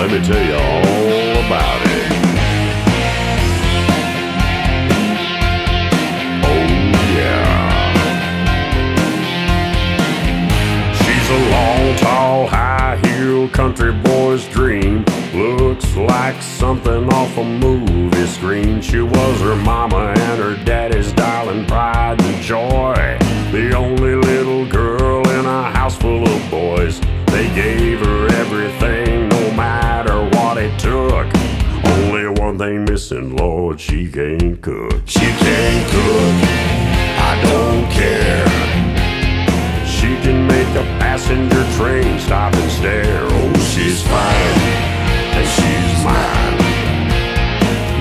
let me tell you all about it. Oh, yeah. She's a long, tall, high heel country boy's dream. Looks like something off a movie screen. She was her mama and her daddy's Only thing missing, Lord, she can't cook. She can't cook. I don't care. She can make a passenger train stop and stare. Oh, she's fine, and she's mine.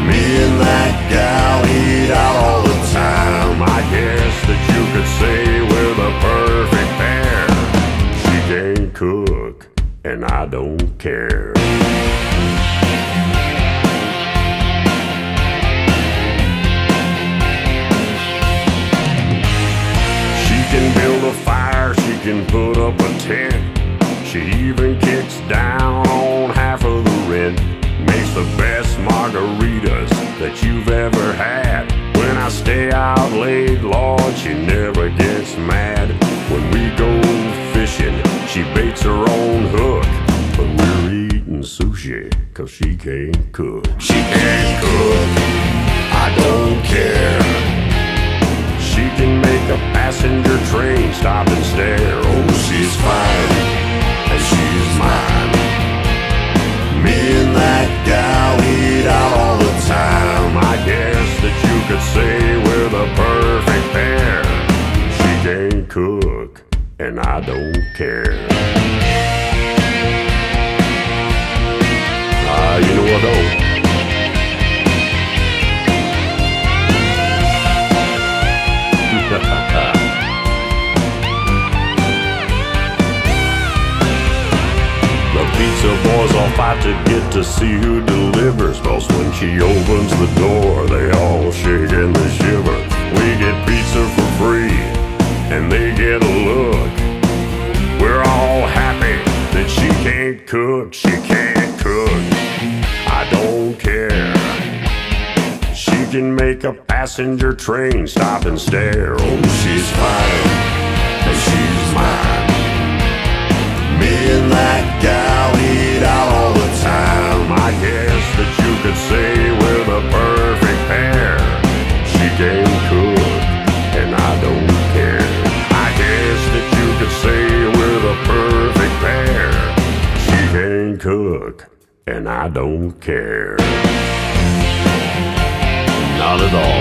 Me and that gal eat out all the time. I guess that you could say we're the perfect pair. She can't cook, and I don't care. Can put up a tent. She even kicks down on half of the rent. Makes the best margaritas that you've ever had. When I stay out late, Lord, she never gets mad. When we go fishing, she baits her own hook. But we're eating sushi, cause she can't cook. She can't cook, I don't care. She can make a passenger I don't care. Ah, you know I don't. The pizza boys all fight to get to see who delivers. Cause when she opens the door, they all shake and they shiver. We get pizza for free, and they get a look. Cook, she can't cook. I don't care. She can make a passenger train stop and stare. Oh, she's fine, cook, and I don't care. Not at all.